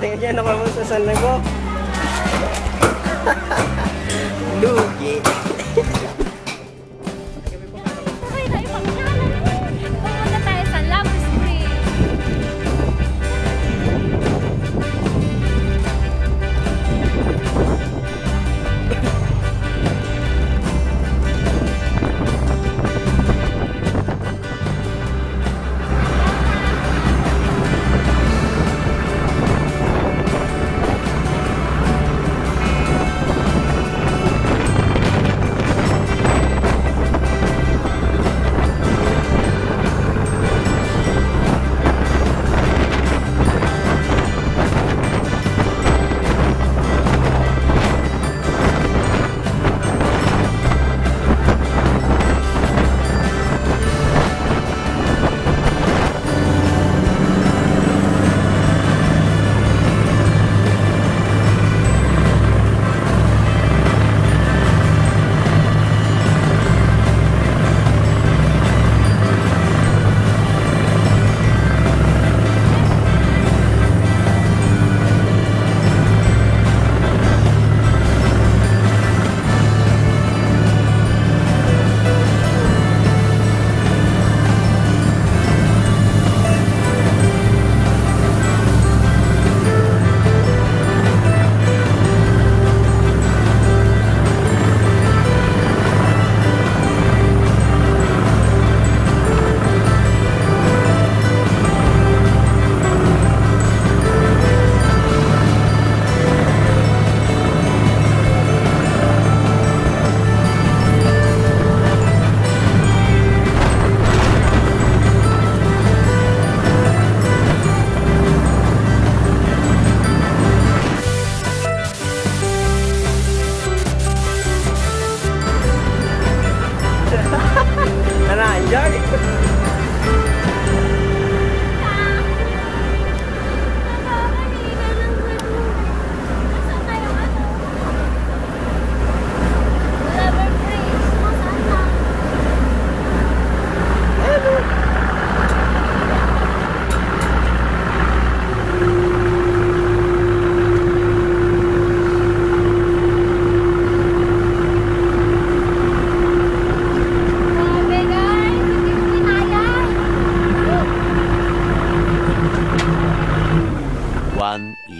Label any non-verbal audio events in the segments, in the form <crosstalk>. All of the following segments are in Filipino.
Tingnan dyan ako sa San Lago. <laughs> Lugi.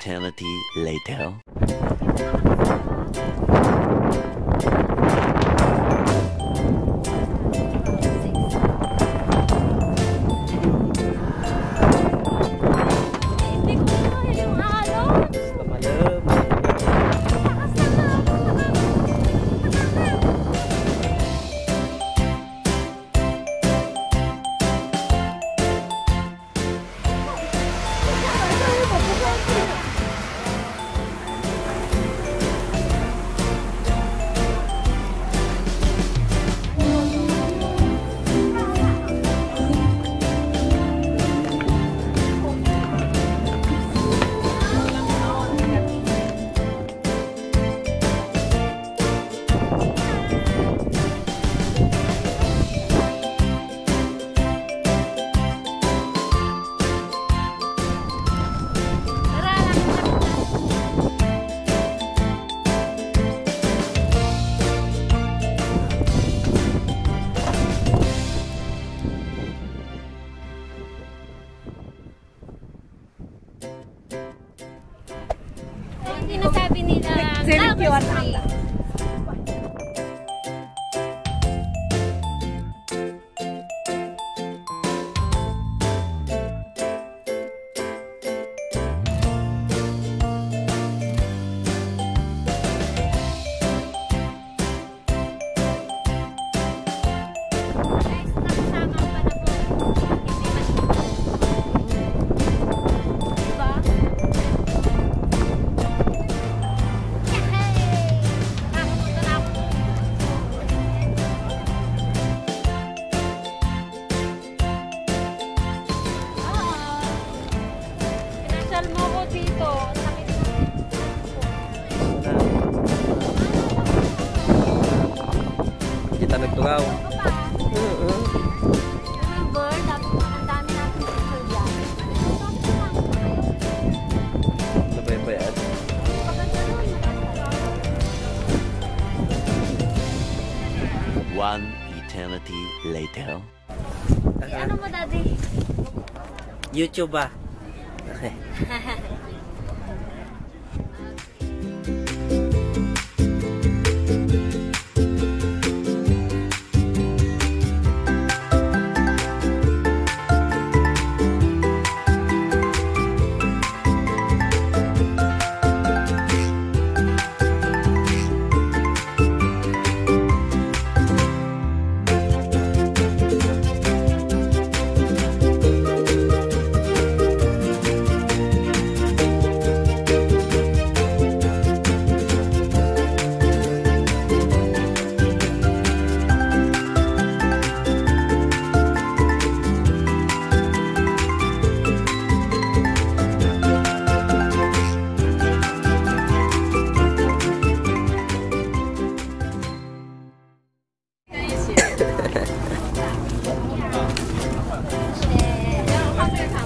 eternity later. Warna. Mo ko dito. Sakit na. Kita nagtungaw. Remember, dapat ang dami natin picture dyan. Sabay ba yan? One eternity later. Eh, ano mo, daddy? YouTube ah. 嘿嘿嘿。<laughs>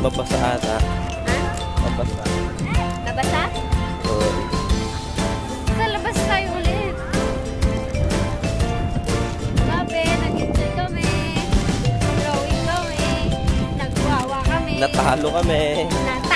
Mabasa ata. Ha? Mabasa. Nabasa? Oo. Sa labas tayo ulit. Grabe, nag-enjoy kami. Drawing kami. Nagwawa kami. Natalo kami. Nanalo